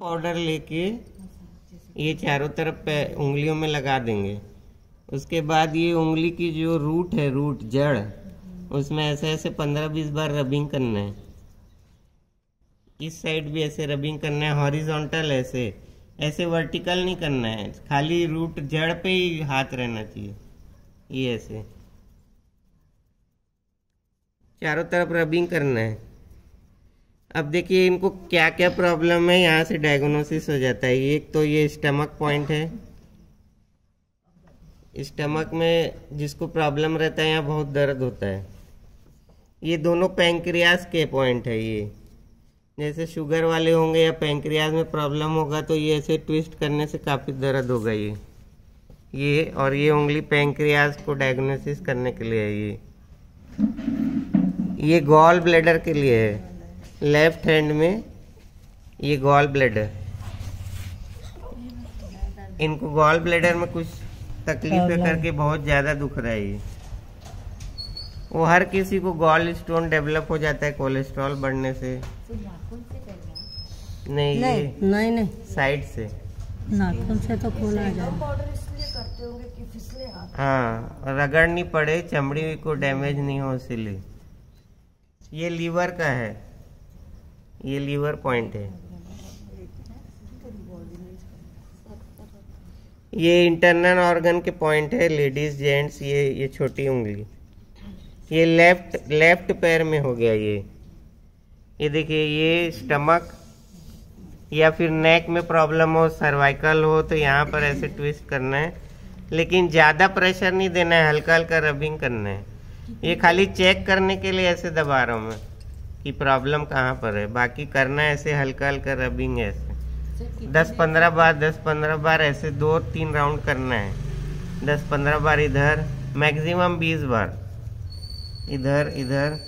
Powder लेके ये चारों तरफ़ पे उंगलियों में लगा देंगे। उसके बाद ये उंगली की जो रूट है, रूट जड़, उसमें ऐसे ऐसे पंद्रह बीस बार रबिंग करना है। इस साइड भी ऐसे रबिंग करना है हॉरिजॉन्टल ऐसे ऐसे वर्टिकल नहीं करना है। खाली रूट जड़ पे ही हाथ रहना चाहिए। ये ऐसे। चारों तरफ़ रबिंग करना है। अब देखिए, इनको क्या क्या प्रॉब्लम है? यहाँ से डायग्नोसिस हो जाता है। एक तो ये स्टमक पॉइंट है। स्टमक में जिसको प्रॉब्लम रहता है, यहाँ बहुत दर्द होता है। ये दोनों पैंक्रियाज के पॉइंट है ये। जैसे शुगर वाले होंगे या पैंक्रियाज में प्रॉब्लम होगा तो ये ऐसे ट्विस्ट करने से काफ़ी दर्द होगा ये। ये और ये उंगली पैंक्रियाज को डायग्नोसिस करने के लिए है ये। ये गॉल ब्लेडर के लिए है। लेफ़्ट हैंड में ये गॉल ब्लेडर इनको गॉल ब्लेडर में कुछ तकलीफ़ करके बहुत ज़्यादा दुख रहा है ये। वो हर किसी को गॉल स्टोन डेवलप हो जाता है कोलेस्ट्रॉल बढ़ने से। नहीं नहीं ये नहीं नहीं साइड से। नाखून से तो खोला जाए। पाउडर इसलिए करते होंगे कि फिसले हाथ। हाँ रगड़ नहीं पड़े चमड़ी को डैमेज नहीं हो इसीलिए। ये लीवर का है। ये लीवर पॉइंट है। ये इंटरनल ऑर्गन के पॉइंट है, लेडीज़ जेंट्स, ये ये छोटी उंगली। ये लेफ़्ट लेफ़्ट पैर में हो गया ये। ये देखिए, ये स्टमक या फिर नेक में प्रॉब्लम हो, सर्वाइकल हो तो यहाँ पर ऐसे ट्विस्ट करना है। लेकिन ज़्यादा प्रेशर नहीं देना है हल्का हल्का रबिंग करना है। ये खाली चेक करने के लिए ऐसे दबा रहा हूँ मैं। कि प्रॉब्लम कहाँ पर है? बाकी करना है ऐसे हल्का हल्का रबिंग ऐसे। दस पंद्रह बार दस पंद्रह बार ऐसे दो तीन राउंड करना है। दस पंद्रह बार इधर मैक्सिमम बीस बार। इधर इधर